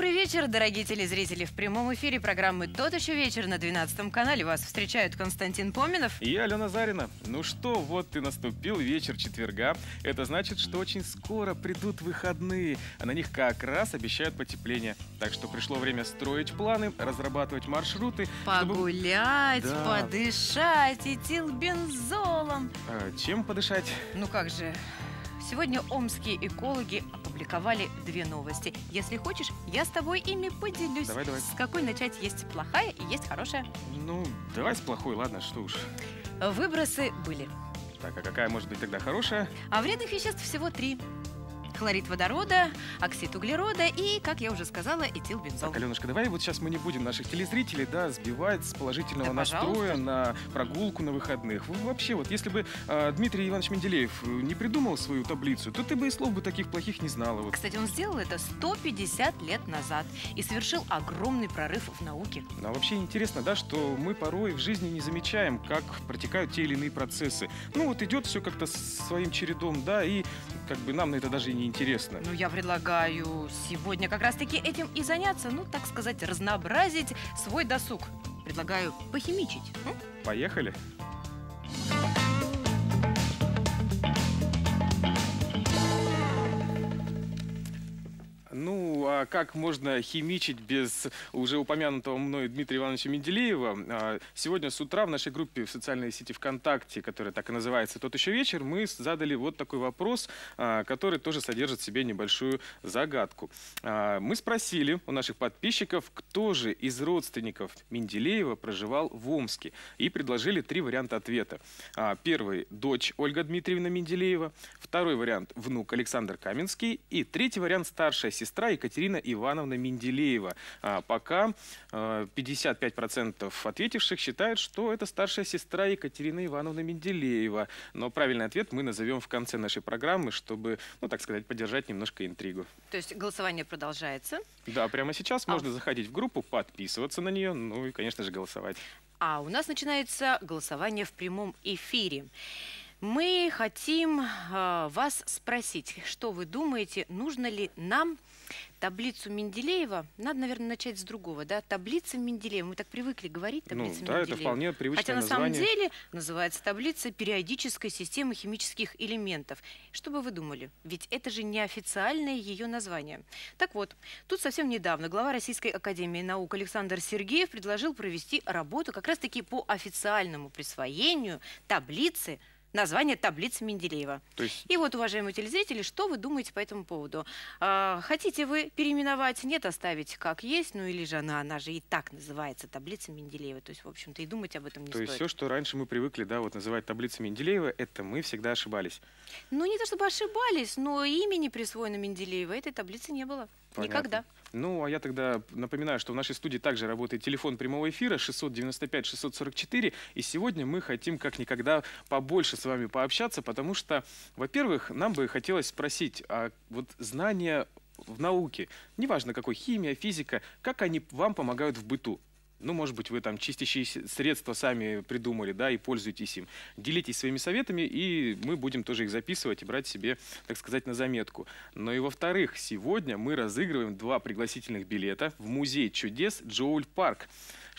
Добрый вечер, дорогие телезрители. В прямом эфире программы «Тот еще вечер» на 12 канале вас встречают Константин Поминов. И Алена Зарина. Ну что, вот и наступил вечер четверга. Это значит, что очень скоро придут выходные, а на них как раз обещают потепление. Так что пришло время строить планы, разрабатывать маршруты. чтобы- Погулять, Да. подышать, этилбензолом. А, чем подышать? Ну как же, сегодня омские экологи опубликовали две новости. Если хочешь, я с тобой ими поделюсь. Давай, давай. С какой начать? Есть плохая и есть хорошая. Ну, давай с плохой, ладно, что уж. Выбросы были. Так, а какая может быть тогда хорошая? А вредных веществ всего три. Хлорид водорода, оксид углерода и, как я уже сказала, этилбензол. Так, Аленушка, давай вот сейчас мы не будем наших телезрителей, да, сбивать с положительного Да, настроя пожалуйста. на прогулку на выходных. Вы- Вообще, вот если бы а, Дмитрий Иванович Менделеев э, не придумал свою таблицу, то ты бы и слов бы таких плохих не знала. Вот. Кстати, он сделал это 150 лет назад и совершил огромный прорыв в науке. Ну, А вообще интересно, да, что мы порой в жизни не замечаем, как протекают те или иные процессы. Ну вот идет все как-то своим чередом, да, и как бы нам на это даже и не интересно. Ну, я предлагаю сегодня как раз-таки этим и заняться, ну, так сказать, разнообразить свой досуг. Предлагаю похимичить. М? Поехали? Ну, а как можно химичить без уже упомянутого мной Дмитрия Ивановича Менделеева? А, Сегодня с утра в нашей группе в социальной сети ВКонтакте, которая так и называется «Тот еще вечер», мы задали вот такой вопрос, а, который тоже содержит в себе небольшую загадку. А, Мы спросили у наших подписчиков, кто же из родственников Менделеева проживал в Омске, и предложили три варианта ответа. Первый – дочь Ольга Дмитриевна Менделеева, второй вариант – внук Александр Каменский, и третий вариант – старшая сестра Екатерина Ивановна Менделеева. А, Пока э, 55% ответивших считают, что это старшая сестра Екатерина Ивановна Менделеева. Но правильный ответ мы назовем в конце нашей программы, чтобы, ну так сказать, поддержать немножко интригу. То есть голосование продолжается. Да, прямо сейчас А. можно заходить в группу, подписываться на нее, ну и, конечно же, голосовать. А у нас начинается голосование в прямом эфире. Мы хотим э, вас спросить, что вы думаете, нужно ли нам таблицу Менделеева? Надо, наверное, начать с другого, да? Таблица Менделеева. Мы так привыкли говорить Ну таблица да, это Менделеева. вполне привычное Хотя на название. самом деле называется таблица периодической системы химических элементов. Что бы вы думали? Ведь это же неофициальное ее название. Так вот, тут совсем недавно глава Российской Академии Наук Александр Сергеев предложил провести работу как раз-таки по официальному присвоению таблицы, названия таблицы Менделеева. То есть И вот, уважаемые телезрители, что вы думаете по этому поводу? А, хотите вы переименовать, нет, оставить как есть, ну или же она, она же и так называется таблица Менделеева. То есть, в общем-то, и думать об этом не То есть стоит. все, что раньше мы привыкли, да, вот называть таблицей Менделеева, это мы всегда ошибались. Ну, не то чтобы ошибались, но имени присвоено Менделеева этой таблицы не было. Понятно. Никогда. Ну, а я тогда напоминаю, что в нашей студии также работает телефон прямого эфира 695-644, и сегодня мы хотим как никогда побольше с вами пообщаться, потому что, во-первых, нам бы хотелось спросить, а вот знания в науке, неважно какой, химия, физика, как они вам помогают в быту? Ну, может быть, вы там чистящие средства сами придумали, да, и пользуетесь им. Делитесь своими советами, и мы будем тоже их записывать и брать себе, так сказать, на заметку. Но и во-вторых, сегодня мы разыгрываем два пригласительных билета в музей чудес Джоуль Парк.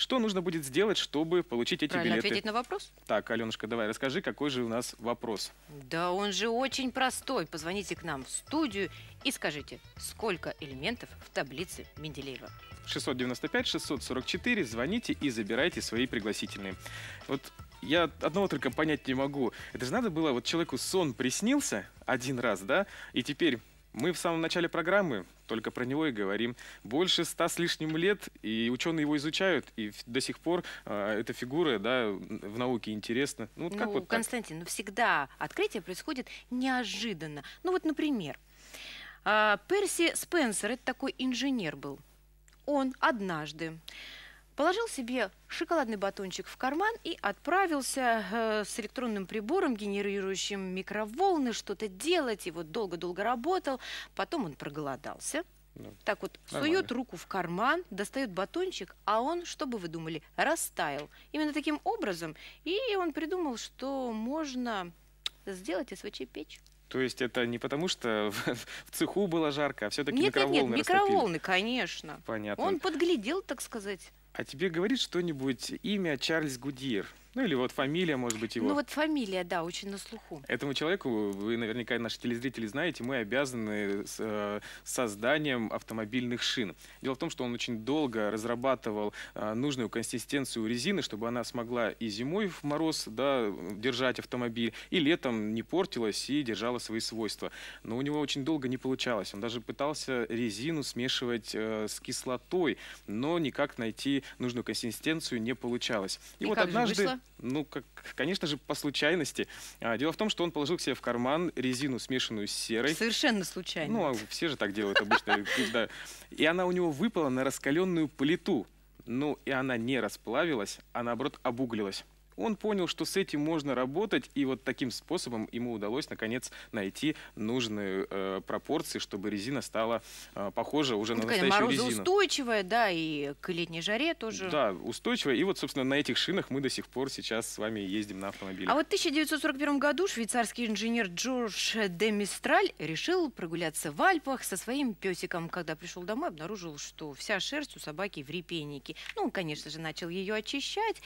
Что нужно будет сделать, чтобы получить эти Правильно билеты? ответить на вопрос? Так, Аленушка, давай расскажи, какой же у нас вопрос. Да он же очень простой. Позвоните к нам в студию и скажите, сколько элементов в таблице Менделеева. 695-644, звоните и забирайте свои пригласительные. Вот я одного только понять не могу. Это же надо было, вот человеку сон приснился один раз, да, и теперь мы в самом начале программы только про него и говорим. Больше ста с лишним лет, и ученые его изучают, и до сих пор э, эта фигура, да, в науке интересна. Ну, вот как ну, вот так? Константин, ну всегда открытие происходит неожиданно. Ну вот, например, а, Перси Спенсер, это такой инженер был. Он однажды положил себе шоколадный батончик в карман и отправился э, с электронным прибором, генерирующим микроволны, что-то делать. И вот долго-долго работал. Потом он проголодался. Ну, Так вот, нормально. сует руку в карман, достает батончик, а он, что бы вы думали, растаял. Именно таким образом. И он придумал, что можно сделать СВЧ-печь. То есть это не потому, что в цеху было жарко, а все-таки Нет, нет, нет, микроволны растопили? микроволны, конечно. Понятно. Он подглядел, так сказать. А тебе говорит что-нибудь имя Чарльз Гудьер? Ну или вот фамилия, может быть, его. Ну вот фамилия, да, очень на слуху. Этому человеку, вы наверняка наши телезрители знаете, мы обязаны с, э, созданием автомобильных шин. Дело в том, что он очень долго разрабатывал э, нужную консистенцию резины, чтобы она смогла и зимой в мороз да, держать автомобиль, и летом не портилась и держала свои свойства. Но у него очень долго не получалось. Он даже пытался резину смешивать э, с кислотой, но никак найти нужную консистенцию не получалось. И, вот как однажды... Вышло? Ну, как, конечно же, по случайности. А, дело в том, что он положил к себе в карман резину, смешанную с серой. Совершенно случайно. Ну, а все же так делают обычно. И она у него выпала на раскаленную плиту. Ну, и она не расплавилась, а наоборот обуглилась он понял, что с этим можно работать, и вот таким способом ему удалось, наконец, найти нужные э, пропорции, чтобы резина стала э, похожа уже ну, на настоящую резину. устойчивая, да, и к летней жаре тоже. Да, устойчивая, и вот, собственно, на этих шинах мы до сих пор сейчас с вами ездим на автомобиле. А вот в 1941 году швейцарский инженер Джордж де Мистраль решил прогуляться в Альпах со своим песиком. Когда пришел домой, обнаружил, что вся шерсть у собаки в репейнике. Ну, он, конечно же, начал ее очищать.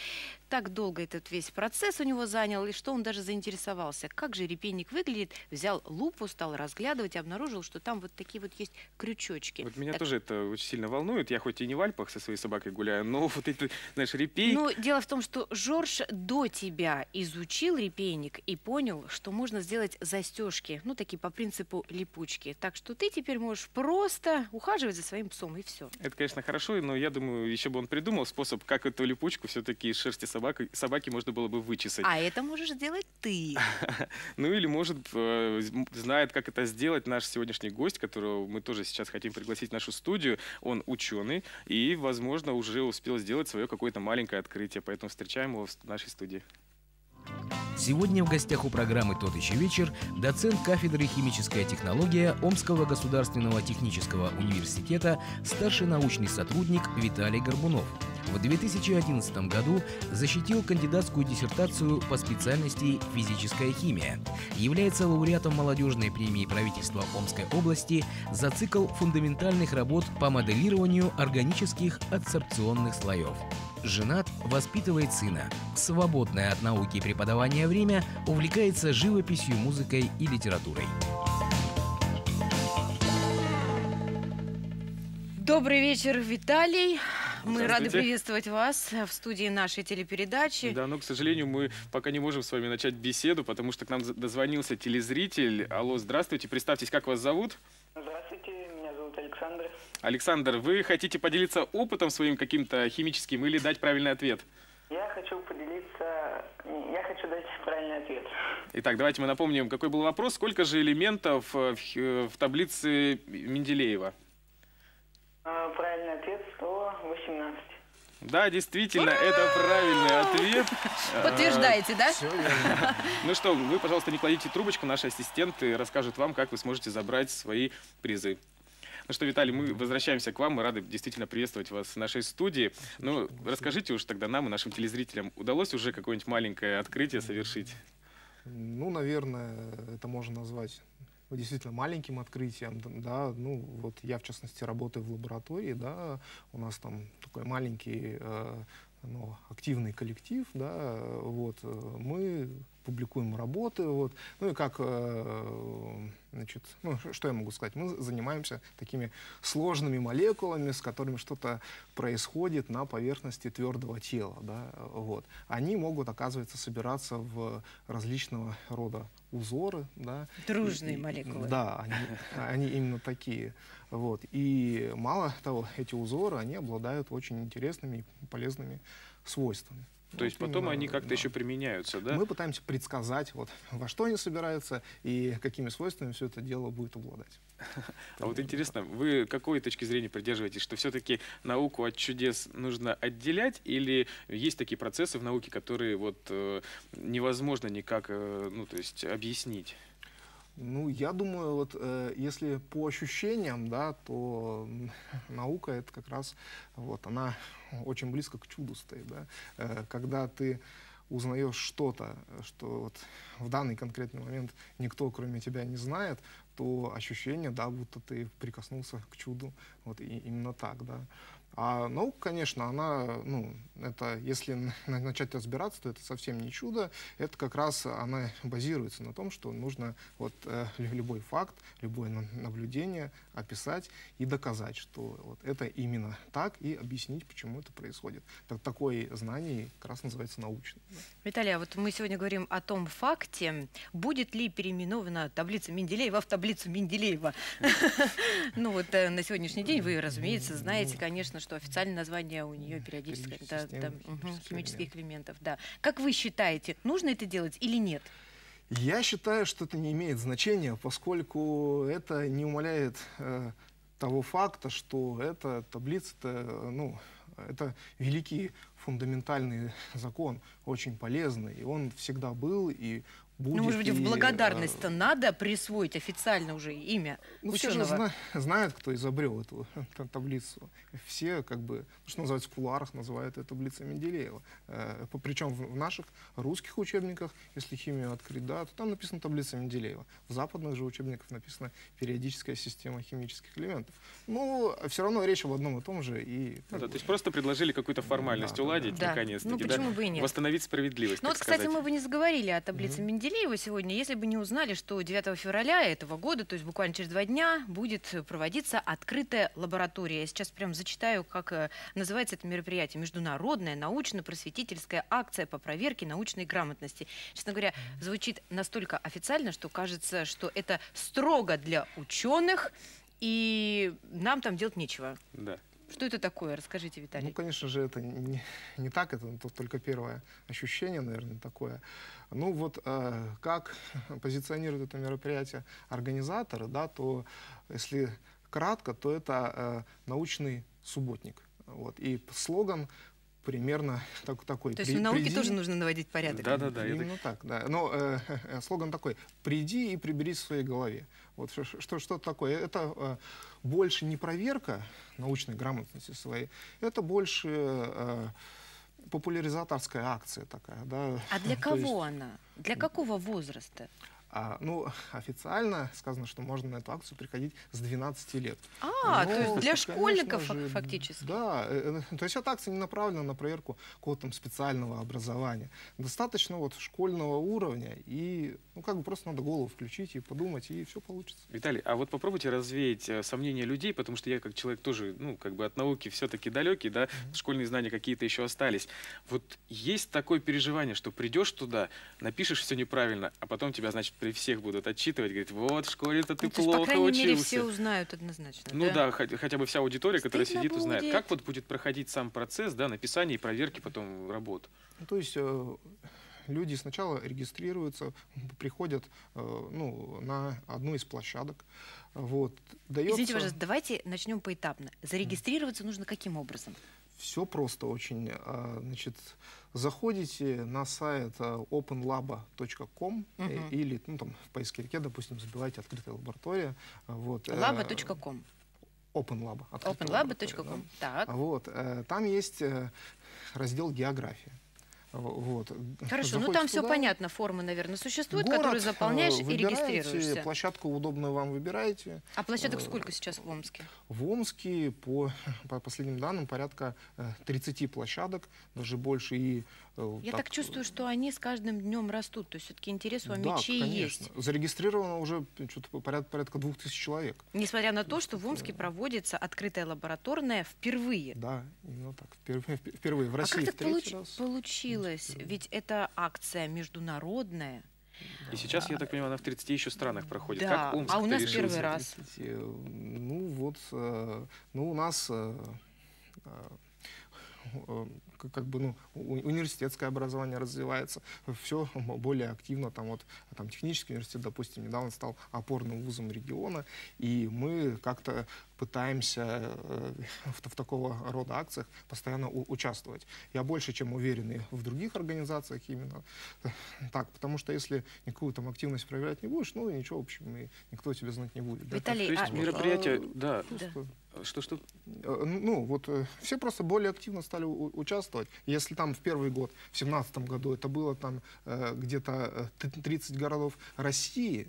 Так долго этот этот весь процесс у него занял, и что он даже заинтересовался, как же репейник выглядит, взял лупу, стал разглядывать и обнаружил, что там вот такие вот есть крючочки. Вот меня так... тоже это очень сильно волнует. Я хоть и не в Альпах со своей собакой гуляю, но вот эти, знаешь, репейник... Ну, дело в том, что Жорж до тебя изучил репейник и понял, что можно сделать застежки, ну, такие по принципу липучки. Так что ты теперь можешь просто ухаживать за своим псом, и все. Это, конечно, хорошо, но я думаю, еще бы он придумал способ, как эту липучку все-таки из шерсти собаки, собаки можно было бы вычесать. А это можешь сделать ты. Ну или, может, э, знает, как это сделать наш сегодняшний гость, которого мы тоже сейчас хотим пригласить в нашу студию. Он ученый и, возможно, уже успел сделать свое какое-то маленькое открытие. Поэтому встречаем его в нашей студии. Сегодня в гостях у программы «Тот еще вечер» доцент кафедры «Химическая технология» Омского государственного технического университета, старший научный сотрудник Виталий Горбунов. В 2011 году защитил кандидатскую диссертацию по специальности «Физическая химия». Является лауреатом молодежной премии правительства Омской области за цикл фундаментальных работ по моделированию органических адсорбционных слоев. Женат, воспитывает сына. В свободное от науки и преподавания время увлекается живописью, музыкой и литературой. Добрый вечер, Виталий. Мы рады приветствовать вас в студии нашей телепередачи. Да, но, к сожалению, мы пока не можем с вами начать беседу, потому что к нам дозвонился телезритель. Алло, здравствуйте, представьтесь, как вас зовут? Здравствуйте, меня зовут Александр. Александр, вы хотите поделиться опытом своим каким-то химическим или дать правильный ответ? Я хочу поделиться, я хочу дать правильный ответ. Итак, давайте мы напомним, какой был вопрос. Сколько же элементов в, в таблице Менделеева? А, правильный ответ 118. Да, действительно, это правильный ответ. Подтверждаете, да? Ну что, вы, пожалуйста, не кладите трубочку, наши ассистенты расскажут вам, как вы сможете забрать свои призы. Ну что, Виталий, мы возвращаемся к вам. Мы рады действительно приветствовать вас в нашей студии. Ну, расскажите уж тогда нам и нашим телезрителям, удалось уже какое-нибудь маленькое открытие совершить? Ну, наверное, это можно назвать действительно маленьким открытием, да, ну вот я в частности работаю в лаборатории, да, у нас там такой маленький э, ну, активный коллектив, да, вот, э, мы публикуем работы, вот, ну и как, э, значит, ну, что я могу сказать, мы занимаемся такими сложными молекулами, с которыми что-то происходит на поверхности твердого тела, да, вот. Они могут, оказывается, собираться в различного рода узоры, да. Дружные и, молекулы. Да, они, они именно такие, вот. И мало того, эти узоры, они обладают очень интересными и полезными свойствами. То вот есть потом именно, они как-то да. еще применяются, да? Мы пытаемся предсказать, вот, во что они собираются и какими свойствами все это дело будет обладать. А вот интересно, вы какой точки зрения придерживаетесь, что все-таки науку от чудес нужно отделять, или есть такие процессы в науке, которые вот э, невозможно никак, э, ну, то есть объяснить? Ну, я думаю, вот э, если по ощущениям, да, то наука это как раз вот она очень близко к чуду стоит, да, э, когда ты узнаешь что-то, что вот в данный конкретный момент никто, кроме тебя, не знает, то ощущение, да, будто ты прикоснулся к чуду. Вот и, именно так, да. А наука, конечно, она, ну, это, если начать разбираться, то это совсем не чудо. Это как раз она базируется на том, что нужно вот э, любой факт, любое наблюдение описать и доказать, что вот это именно так, и объяснить, почему это происходит. Так, такое знание как раз называется научным. Виталий, а вот мы сегодня говорим о том факте, будет ли переименована таблица Менделеева в таблицу Менделеева. Ну вот э, на сегодняшний день вы, разумеется, знаете, конечно, что официальное название у нее периодическое, да, да, угу, химических элементов, да. Как вы считаете, нужно это делать или нет? Я считаю, что это не имеет значения, поскольку это не умаляет э, того факта, что эта таблица, -то, ну, это великий фундаментальный закон, очень полезный, и он всегда был, и будет. Ну, может быть, в и, благодарность-то э, надо присвоить официально уже имя Ну, все ученого. же зна- знают, кто изобрел эту та- таблицу. Все, как бы, что называется, в кулуарах называют это таблицей Менделеева. Э, Причем в в наших русских учебниках, если химию открыть, да, то там написано таблица Менделеева. В западных же учебниках написано периодическая система химических элементов. Ну, все равно речь об одном и том же. И, Ну да, бы, то есть просто предложили какую-то формальность Да, уладить, да. наконец-таки, Ну, да? почему бы и нет? Восстановить справедливость, Ну вот, кстати, сказать. мы бы не заговорили о таблице Менделеева сегодня, если бы не узнали, что 9 февраля этого года, то есть буквально через два дня, будет проводиться открытая лаборатория. Я сейчас прям зачитаю, как э, называется это мероприятие. Международная научно-просветительская акция по проверке научной грамотности. Честно говоря, звучит настолько официально, что кажется, что это строго для ученых, и нам там делать нечего. Да. Что это такое? Расскажите, Виталий. Ну, конечно же, это не, не так, это то- только первое ощущение, наверное, такое. Ну вот э, как позиционирует это мероприятие организаторы, да, то если кратко, то это э, научный субботник. Вот. И слоган примерно так, такой. То есть «При- в науке приди- тоже нужно наводить порядок. Да-да-да. я так- Именно так, да. Но э, слоган такой: приди и приберись в своей голове. Вот что, что, что это такое? Это э, больше не проверка научной грамотности своей, это больше э, популяризаторская акция такая, да. А для То есть, кого она? Для какого возраста? А, ну, официально сказано, что можно на эту акцию приходить с 12 лет. А, то Ну, есть для школьников же, фактически. Да, э, э, то есть эта акция не направлена на проверку какого-то там специального образования. Достаточно вот школьного уровня, и ну как бы просто надо голову включить и подумать, и все получится. Виталий, а вот попробуйте развеять э, сомнения людей, потому что я как человек тоже, ну, как бы от науки все-таки далекий, да, школьные знания какие-то еще остались. Вот есть такое переживание, что придешь туда, напишешь все неправильно, а потом тебя, значит, при всех будут отчитывать, говорить, вот в школе-то ты Ну, то есть, плохо по крайней мере, учился. все узнают однозначно. Ну да, хотя, хотя бы вся аудитория, которая сидит, узнает. будет. Как вот будет проходить сам процесс, да, написания и проверки потом работ? Ну, то есть э, люди сначала регистрируются, приходят э, ну, на одну из площадок. Вот, дается... Извините, пожалуйста, давайте начнем поэтапно. Зарегистрироваться нужно каким образом? Все просто очень. А, Значит, заходите на сайт а, openlab.com э, Мгм. или ну, там, в поисковике, допустим, забивайте «открытая лаборатория». Вот, э, Laba.com. OpenLab. Openlab.com. да. Так. Вот, э, там есть э, раздел «География». Вот. Хорошо, ну Заходите там все туда, понятно, формы, наверное, существуют, город, которые э, заполняешь и выбираете, регистрируешься. Площадку удобную вам выбираете. А площадок э, сколько сейчас в Омске? В Омске, по, по последним данным, порядка э, 30 площадок, даже больше. И, э, Я так чувствую, что они с каждым днем растут. То есть все-таки интерес у да, Амичей конечно. есть. Зарегистрировано уже порядка, порядка двух тысяч человек. Несмотря на то, что в Омске проводится открытая лабораторная впервые. Да, именно так. Впервые, впервые в А России как в так получ- раз. получилось? Впервые. Ведь это акция международная. И сейчас, я так понимаю, она в 30 еще странах проходит. Да, Как Омск а у нас решился? первый раз. 30, э, Ну вот, э, ну у нас э, как бы ну, университетское образование развивается, все более активно. Там вот там технический университет, допустим, недавно стал опорным вузом региона, и мы как-то пытаемся э, в, в такого рода акциях постоянно у- участвовать. Я больше чем уверен и в других организациях именно так, потому что если никакую там активность проявлять не будешь, ну и ничего, в общем, и никто тебе знать не будет. да. Виталий, То есть а- мероприятие, А, да, Да. Что-что? э, Ну, вот э, все просто более активно стали участвовать. Если там в первый год, в семнадцатом году, это было там э, где-то э, т- 30 городов России,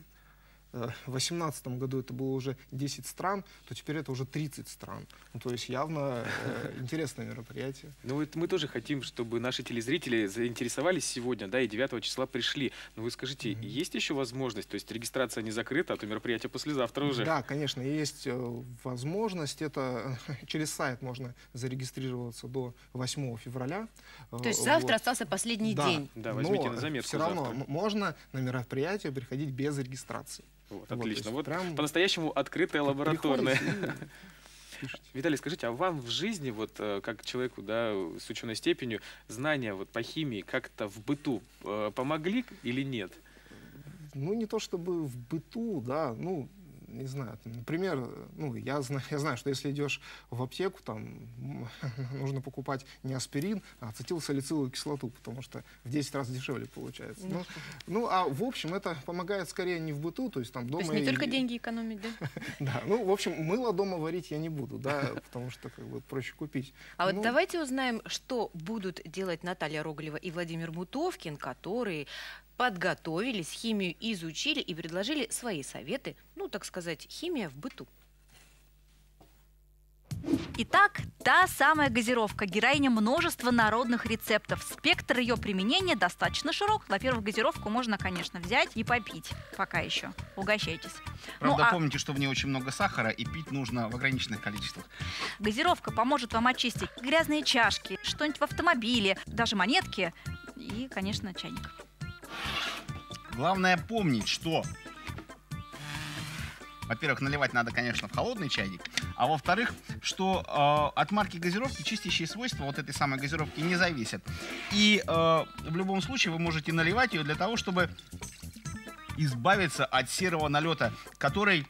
в восемнадцатом году это было уже 10 стран, то теперь это уже 30 стран. Ну, то есть явно э, интересное мероприятие. Ну вот мы тоже хотим, чтобы наши телезрители заинтересовались сегодня, да, и 9 числа пришли. Но вы скажите, Мгм. есть еще возможность? То есть регистрация не закрыта, а то мероприятие послезавтра уже. Да, конечно, есть э, возможность. Это через сайт можно зарегистрироваться до 8 февраля. Э, То есть вот. завтра остался последний Да. день. Да, возьмите Но на заметку Все равно завтра. можно на мероприятие приходить без регистрации. Вот, Вот, отлично. Вот прям по-настоящему открытая лабораторная. пишите. Виталий, скажите, а вам в жизни, вот э, как человеку, да, с ученой степенью, знания вот по химии как-то в быту э, помогли или нет? Ну, не то чтобы в быту, да, ну, не знаю, там, например, ну, я знаю, я знаю, что если идешь в аптеку, там, нужно покупать не аспирин, а ацетилсалициловую кислоту, потому что в 10 раз дешевле получается. Ну, ну, а в общем, это помогает скорее не в быту, то есть там То дома... есть не и- только деньги экономить, да? Да, ну, в общем, мыло дома варить я не буду, да, потому что как бы проще купить. А вот Ну, давайте узнаем, что будут делать Наталья Роголева и Владимир Мутовкин, которые подготовились, химию изучили и предложили свои советы, ну, так сказать, химия в быту. Итак, та самая газировка, героиня множества народных рецептов. Спектр ее применения достаточно широк. Во-первых, газировку можно, конечно, взять и попить. Пока еще. Угощайтесь. Правда, ну, а помните, что в ней очень много сахара, и пить нужно в ограниченных количествах. газировка поможет вам очистить грязные чашки, что-нибудь в автомобиле, даже монетки и, конечно, чайник. Главное помнить, что... Во-первых, наливать надо, конечно, в холодный чайник. А во-вторых, что э, от марки газировки чистящие свойства вот этой самой газировки не зависят. И э, в любом случае вы можете наливать ее для того, чтобы избавиться от серого налета, который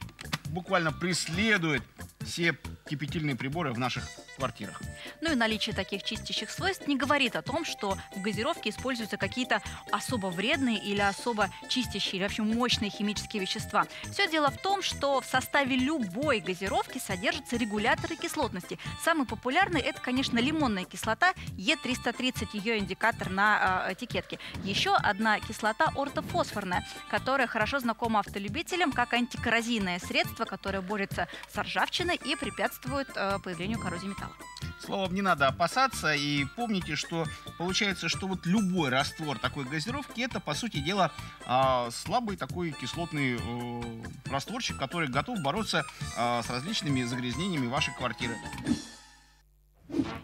буквально преследует все кипятильные приборы в наших квартирах. Ну и наличие таких чистящих свойств не говорит о том, что в газировке используются какие-то особо вредные или особо чистящие, или вообще мощные химические вещества. Все дело в том, что в составе любой газировки содержатся регуляторы кислотности. Самый популярный это, конечно, лимонная кислота Е330, ее индикатор на э, этикетке. Еще одна кислота ортофосфорная, которая хорошо знакома автолюбителям как антикоррозийное средство, которое борется с ржавчиной и препятствует э, появлению коррозии металла. Словом, не надо опасаться и помните, что получается, что вот любой раствор такой газировки это, по сути дела, а, слабый такой кислотный э, растворчик, который готов бороться а, с различными загрязнениями вашей квартиры.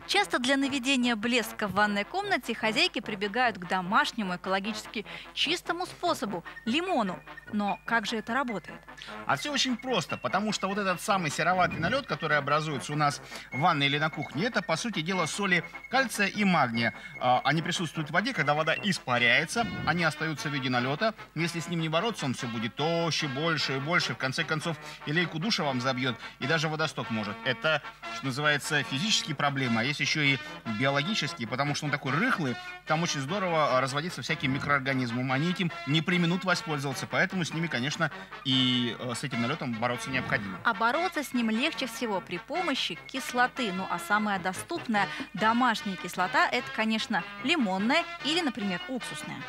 Часто для наведения блеска в ванной комнате хозяйки прибегают к домашнему экологически чистому способу – лимону. Но как же это работает? А все очень просто, потому что вот этот самый сероватый налет, который образуется у нас в ванной или на кухне, это, по сути дела, соли кальция и магния. А, Они присутствуют в воде, когда вода испаряется, они остаются в виде налета. Если с ним не бороться, он все будет толще, больше и больше. В конце концов, и лейку душа вам забьет, и даже водосток может. Это, что называется, физические проблемы, а есть еще и биологические, потому что он такой рыхлый, там очень здорово разводиться всяким микроорганизмом. Они этим не применут воспользоваться, поэтому с ними, конечно, и э, с этим налетом бороться необходимо. А бороться с ним легче всего при помощи кислоты. Ну а самая доступная домашняя кислота – это, конечно, лимонная или, например, уксусная.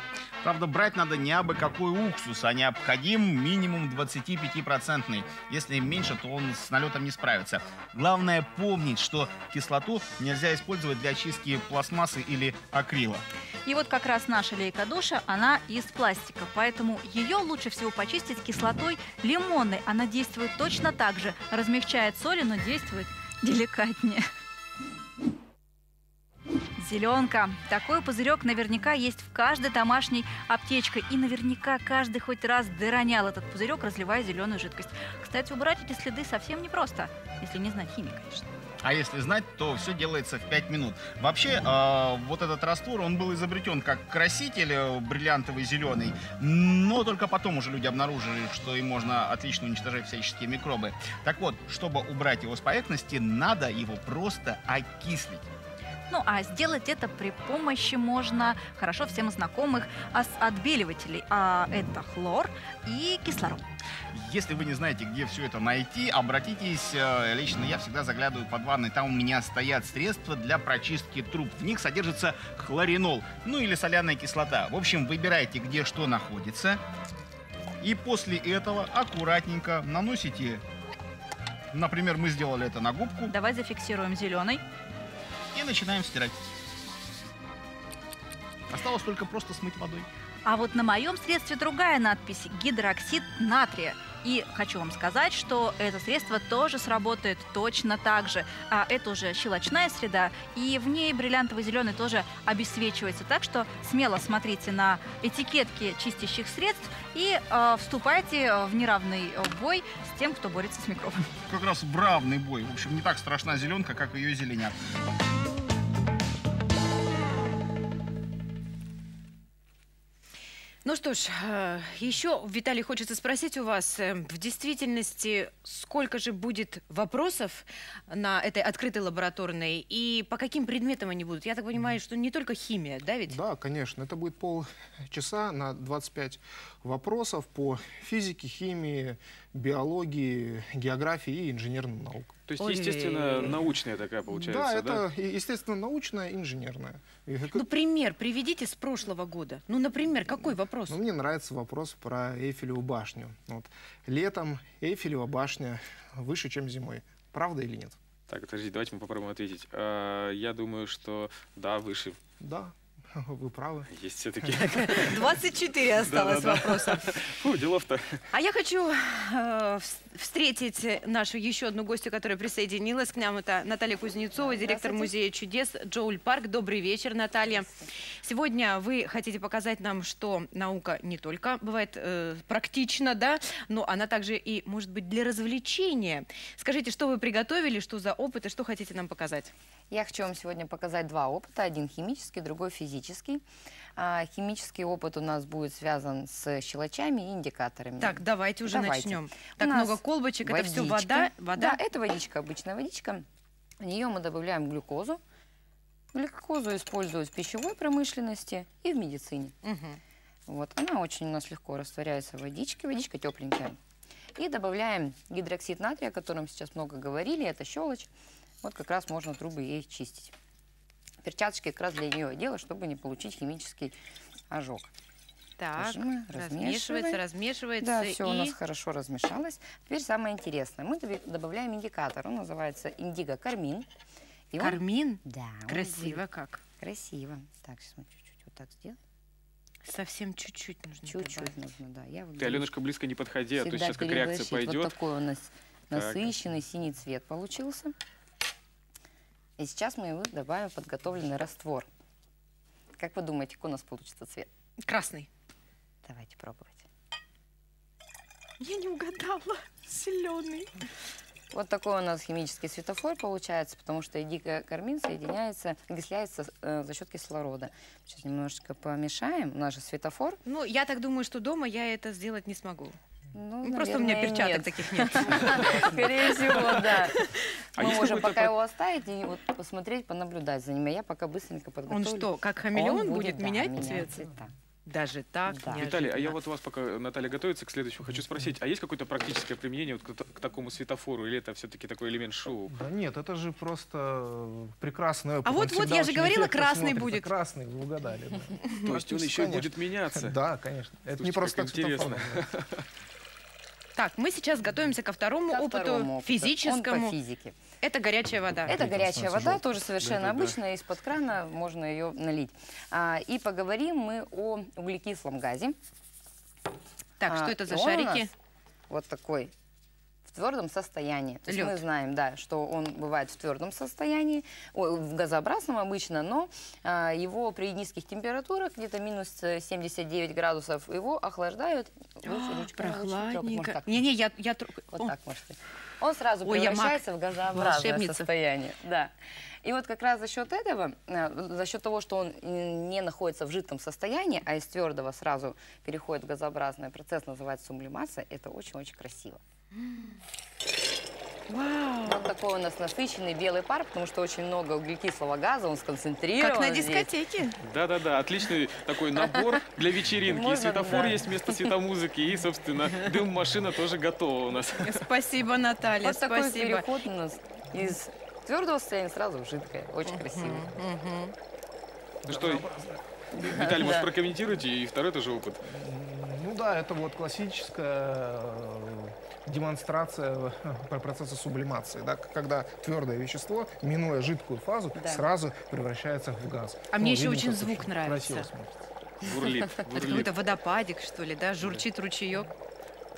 Правда, брать надо не абы какой уксус, а необходим минимум 25-процентный. Если меньше, то он с налетом не справится. Главное помнить, что кислоту нельзя использовать для очистки пластмассы или акрила. И вот как раз наша лейка душа, она из пластика, поэтому ее лучше всего почистить кислотой лимонной. Она действует точно так же, размягчает соли, но действует деликатнее. Зеленка. Такой пузырек наверняка есть в каждой домашней аптечке. И наверняка каждый хоть раз дыронял этот пузырек, разливая зеленую жидкость. Кстати, убрать эти следы совсем непросто, если не знать химии, конечно. А если знать, то все делается в 5 минут. Вообще, э, вот этот раствор, он был изобретен как краситель э, бриллиантовый зеленый, но только потом уже люди обнаружили, что им можно отлично уничтожать всяческие микробы. Так вот, чтобы убрать его с поверхности, надо его просто окислить. Ну, а сделать это при помощи можно хорошо всем знакомых ос- отбеливателей. А это хлор и кислород. Если вы не знаете, где все это найти, обратитесь. э, Лично я всегда заглядываю под ванной. Там у меня стоят средства для прочистки труб. В них содержится хлоринол, ну или соляная кислота. В общем, выбирайте, где что находится. И после этого аккуратненько наносите, например, мы сделали это на губку, Давай зафиксируем зеленый. И начинаем стирать. Осталось только просто смыть водой. А вот на моем средстве другая надпись – гидроксид натрия. И хочу вам сказать, что это средство тоже сработает точно так же. А это уже щелочная среда, и в ней бриллиантовый зеленый тоже обесцвечивается. Так что смело смотрите на этикетки чистящих средств и э, вступайте в неравный бой с тем, кто борется с микробами. Как раз бравный бой. В общем, не так страшна зеленка, как ее зеленят. Ну что ж, э, еще, Виталий, хочется спросить у вас, э, в действительности, сколько же будет вопросов на этой открытой лабораторной и по каким предметам они будут? Я так понимаю, что не только химия, да ведь? Да, конечно. Это будет полчаса на 25 вопросов по физике, химии, биологии, географии и инженерным наукам. То есть, Ой. естественно, научная такая получается, да, да? это, естественно, научная, инженерная. Ну, пример приведите с прошлого года. Ну, например, какой вопрос? Ну, мне нравится вопрос про Эйфелеву башню. Вот. Летом Эйфелева башня выше, чем зимой. Правда или нет? Так, подождите, давайте мы попробуем ответить. А, Я думаю, что да, выше Да, вы правы. есть все-таки. 24 осталось Да-да-да. вопросов. Фу, делов-то. А я хочу э, вс- встретить нашу еще одну гостью, которая присоединилась к нам. Это Наталья Кузнецова, директор музея чудес Джоуль Парк. Добрый вечер, Наталья. Сегодня вы хотите показать нам, что наука не только бывает э, практична, да, но она также и может быть для развлечения. Скажите, что вы приготовили, что за опыт и что хотите нам показать? Я хочу вам сегодня показать два опыта. Один химический, другой физический. А, Химический опыт у нас будет связан с щелочами и индикаторами. Так, давайте уже Давайте. начнем. Так много колбочек, это все водичка. вода, вода. Да, это водичка, обычная водичка. В нее мы добавляем глюкозу. Глюкозу используют в пищевой промышленности и в медицине. Мгм. Вот, она очень у нас легко растворяется в водичке, водичка тепленькая. И добавляем гидроксид натрия, о котором сейчас много говорили, это щелочь. Вот как раз можно трубы ей чистить. Перчаточки как раз для нее дело, чтобы не получить химический ожог. Так, размешивается, размешивается. Да, все у и... нас хорошо размешалось. Теперь самое интересное. Мы добавляем индикатор. Он называется индиго кармин. И он- Кармин? Да. он Красиво будет как. Красиво. Так, сейчас мы чуть-чуть вот так сделаем. Совсем чуть-чуть нужно Чуть-чуть нужно, да. Я вот Ты, Аленушка, близко не подходи, а то сейчас как реакция пойдет. Вот такой у нас Так. насыщенный синий цвет получился. И сейчас мы его добавим в подготовленный раствор. Как вы думаете, какой у нас получится цвет? Красный. Давайте пробовать. Я не угадала. Зеленый. Вот такой у нас химический светофор получается, потому что кармин соединяется, окисляется э, за счет кислорода. Сейчас немножечко помешаем. У нас же светофор. Ну, я так думаю, что дома я это сделать не смогу. Ну, Ну, Просто у меня перчаток нет. таких нет. Скорее всего, да. А Мы можем пока его оставить и вот посмотреть, понаблюдать за ним. А я пока быстренько Он подготовлю. что, как Он хамелеон будет да, менять менять цвет? цвета. Даже так? Да. Виталий, а я неожиданно. вот вас, пока Наталья готовится к следующему, хочу спросить, а есть какое-то практическое применение вот к, к такому светофору, или это все-таки такой элемент шоу? Да нет, это же просто э, прекрасный опыт. А Он вот-вот, всегда я же говорила, красный будет. Красный, вы угадали. да. То есть он еще будет меняться? Да, конечно. Это не просто так интересно. Так, мы сейчас готовимся ко второму Ко опыту, второму опыту. физическому. Он по физике. Это горячая вода. Это горячая вода, тоже совершенно Да-да-да. обычная, из-под крана можно ее налить. А, и поговорим мы о углекислом газе. Так, А, что это за шарики? Вот такой твердом состоянии. То есть Лёд. мы знаем, да, что он бывает в твердом состоянии, в газообразном обычно, но а, его при низких температурах, где-то минус э, 79 градусов, его охлаждают. Может, Прохладненько. Не-не, я, я... Вот О, так можете. он сразу Ой, превращается в газообразное Волшебница. состояние. Да. И вот как раз за счет этого, э, за счет того, что он не находится в жидком состоянии, а из твердого сразу переходит в газообразный процесс, называется сублимация, это очень-очень красиво. Вау! Вот такой у нас насыщенный белый пар, потому что очень много углекислого газа, он сконцентрирован Как на дискотеке. Да-да-да, отличный такой набор для вечеринки. И Можно, светофор да. есть вместо светомузыки, и, собственно, дым-машина тоже готова у нас. Спасибо, Наталья, Вот такой спасибо. переход у нас из твердого состояния сразу в жидкое. Очень красиво. Ну что, Виталий, может, прокомментируйте и второй тоже опыт? Ну да, это вот классическая э, демонстрация процесса сублимации, да, когда твердое вещество, минуя жидкую фазу, Да. сразу превращается в газ. А мне Ну, еще видно, очень звук нравится. Красиво смотрится. Бурлит, Это бурлит. какой-то водопадик, что ли, да? Журчит ручеек.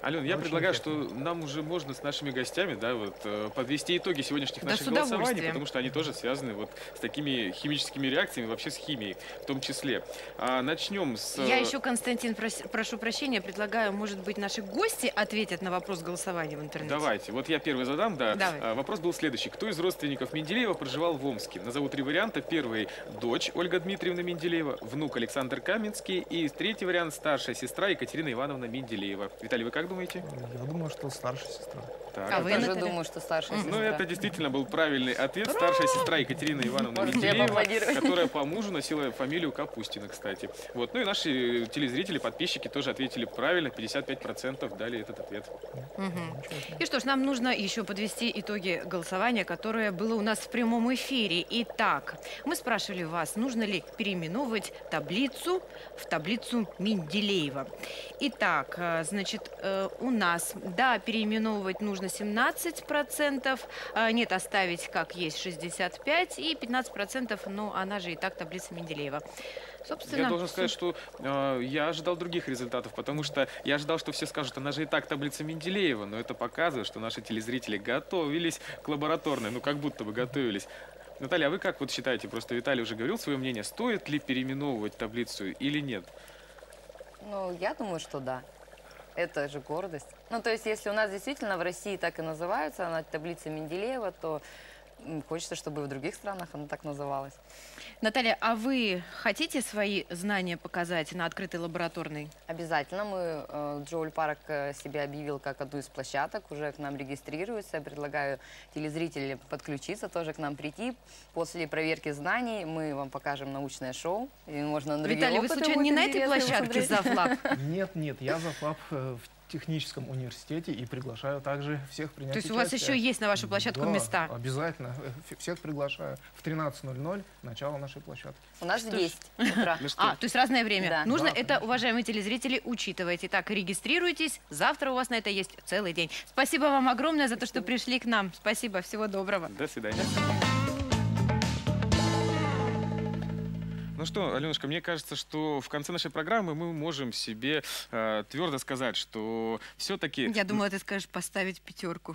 Ален, я Очень предлагаю, эффектно. что нам уже можно с нашими гостями, да, вот, э, подвести итоги сегодняшних Да, наших голосований, потому что они тоже связаны вот с такими химическими реакциями, вообще с химией в том числе. А, начнем с... Я э, еще, Константин, прос- прошу прощения, предлагаю, может быть, наши гости ответят на вопрос голосования в интернете. Давайте. Вот я первый задам, да. Давай. А, Вопрос был следующий. Кто из родственников Менделеева проживал в Омске? Назову три варианта. Первый – дочь Ольга Дмитриевна Менделеева, внук Александр Каменский и третий вариант – старшая сестра Екатерина Ивановна Менделеева. Виталий, вы как думаете? Я думаю, что старшая сестра. Так. А вы, Я тоже думаю, что старшая Ну, сестра. это действительно был правильный ответ. Старшая сестра Екатерина Ивановна Менделеева, которая по мужу носила фамилию Капустина, кстати. Вот. Ну и наши телезрители, подписчики тоже ответили правильно. 55% дали этот ответ. Мгм. И что ж, нам нужно еще подвести итоги голосования, которое было у нас в прямом эфире. Итак, мы спрашивали вас, нужно ли переименовывать таблицу в таблицу Менделеева. Итак, э, значит, э, у нас, да, переименовывать нужно 17%, э, нет, оставить как есть 65% и 15%, ну, она же и так таблица Менделеева. Собственно, Я должен сказать, что э, я ожидал других результатов, потому что я ожидал, что все скажут, она же и так таблица Менделеева, но это показывает, что наши телезрители готовились к лабораторной, ну как будто бы готовились. Наталья, а вы как вот считаете, просто Виталий уже говорил свое мнение, стоит ли переименовывать таблицу или нет? Ну, я думаю, что да. Это же гордость. Ну, то есть, если у нас действительно в России так и называется, она таблица Менделеева, то хочется, чтобы и в других странах она так называлась. Наталья, а вы хотите свои знания показать на открытой лабораторной? Обязательно. Мы, э, Джоуль Парк э, себя объявил как одну из площадок, уже к нам регистрируется. Я предлагаю телезрителям подключиться, тоже к нам прийти. После проверки знаний мы вам покажем научное шоу. И можно на Виталий, вы случайно не на этой площадке посмотреть. Завлаб? Нет, нет, я за ФАП э, в техническом университете и приглашаю также всех принять То есть у вас участие. еще есть на вашу площадку Да, места? обязательно. Э, Всех приглашаю. В 13.00 начало нашей площадки. У нас в Что ж. 10 утра. А, то есть разное время. Да. Нужно Да, это, уважаемые телезрители, учитывайте. Так, регистрируйтесь. Завтра у вас на это есть целый день. Спасибо вам огромное за то, что пришли к нам. Спасибо, всего доброго. до свидания. Ну что, Аленушка, мне кажется, что в конце нашей программы мы можем себе э, твердо сказать, что все-таки Я думала, ты скажешь поставить пятерку.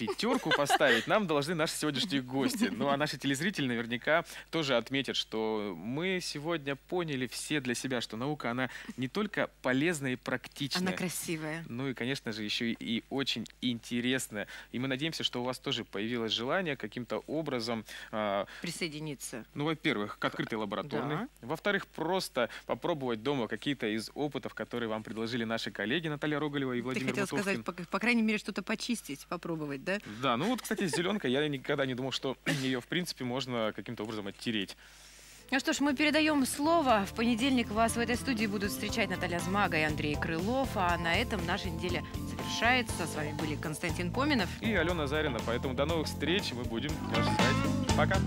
Пятерку поставить нам должны наши сегодняшние гости. Ну а наши телезрители наверняка тоже отметят, что мы сегодня поняли все для себя, что наука, она не только полезная и практичная. Она красивая. Ну и, конечно же, еще и, очень интересная. И мы надеемся, что у вас тоже появилось желание каким-то образом, а, Присоединиться. ну, во-первых, к открытой лабораторной. Во-вторых, просто попробовать дома какие-то из опытов, которые вам предложили наши коллеги Наталья Роголева и Ты Владимир хотел Бутовкин. сказать, по, по крайней мере, что-то почистить, попробовать, да? Да, ну вот, кстати, зеленка, я никогда не думал, что ее, в принципе, можно каким-то образом оттереть. Ну что ж, мы передаем слово. В понедельник вас в этой студии будут встречать Наталья Змага и Андрей Крылов. А на этом наша неделя завершается. С вами были Константин Поминов. И Алена Зарина, поэтому до новых встреч, мы будем ждать. Пока!